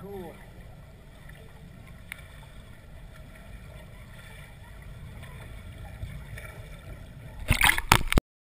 cool.